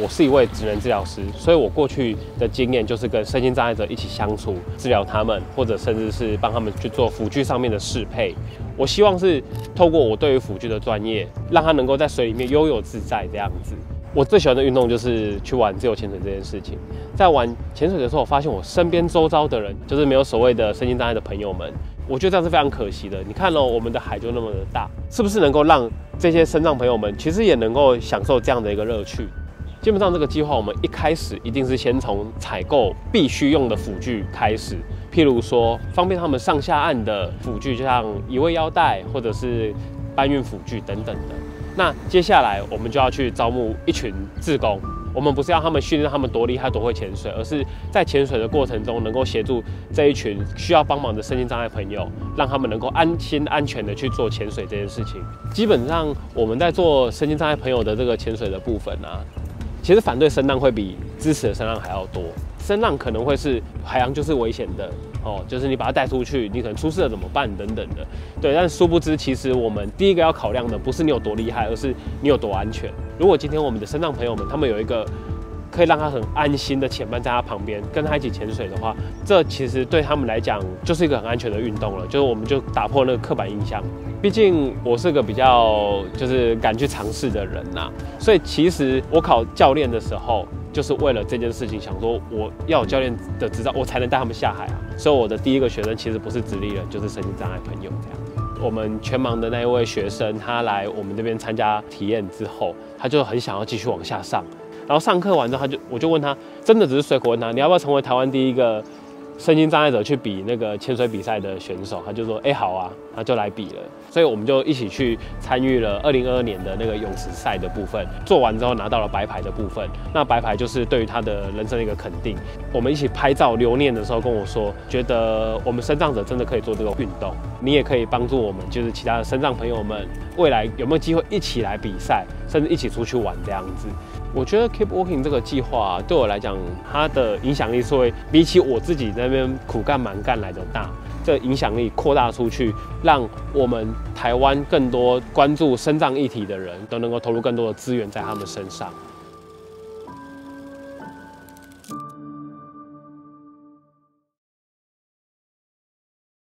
我是一位职能治疗师，所以我过去的经验就是跟身心障碍者一起相处，治疗他们，或者甚至是帮他们去做辅具上面的适配。我希望是透过我对于辅具的专业，让他能够在水里面悠游自在这样子。我最喜欢的运动就是去玩自由潜水这件事情。在玩潜水的时候，我发现我身边周遭的人就是没有所谓的身心障碍的朋友们。我觉得这样是非常可惜的。你看哦，我们的海就那么的大，是不是能够让这些身障朋友们其实也能够享受这样的一个乐趣？基本上这个计划，我们一开始一定是先从采购必须用的辅具开始，譬如说方便他们上下岸的辅具，就像移位腰带或者是搬运辅具等等的。那接下来我们就要去招募一群志工。我们不是要他们训练他们多厉害多会潜水，而是在潜水的过程中能够协助这一群需要帮忙的身心障碍朋友，让他们能够安心安全的去做潜水这件事情。基本上我们在做身心障碍朋友的这个潜水的部分啊，其实反对声浪会比支持的声浪还要多。声浪可能会是海洋就是危险的。哦，就是你把它带出去，你可能出事了怎么办？等等的，对。但殊不知，其实我们第一个要考量的不是你有多厉害，而是你有多安全。如果今天我们的声浪朋友们，他们有一个可以让他很安心的潜伴在他旁边，跟他一起潜水的话，这其实对他们来讲就是一个很安全的运动了。就是我们就打破那个刻板印象。毕竟我是个比较就是敢去尝试的人呐，所以其实我考教练的时候。就是为了这件事情，想说我要有教练的执照，我才能带他们下海啊。所以我的第一个学生其实不是直立人，就是身心障碍朋友这样。我们全盲的那一位学生，他来我们这边参加体验之后，他就很想要继续往下上。然后上课完之后，他就我就问他，真的只是随口问他，你要不要成为台湾第一个？身心障碍者去比那个潜水比赛的选手，他就说：“哎，好啊，他就来比了。”所以我们就一起去参与了二零二二年的那个泳池赛的部分。做完之后拿到了白牌的部分，那白牌就是对于他的人生的一个肯定。我们一起拍照留念的时候跟我说，觉得我们身障者真的可以做这个运动，你也可以帮助我们，就是其他的身障朋友们未来有没有机会一起来比赛，甚至一起出去玩这样子。我觉得 Keep Walking 这个计划对我来讲，它的影响力是会比起我自己那边苦干蛮干来的大。这影响力扩大出去，让我们台湾更多关注生障议题的人都能够投入更多的资源在他们身上。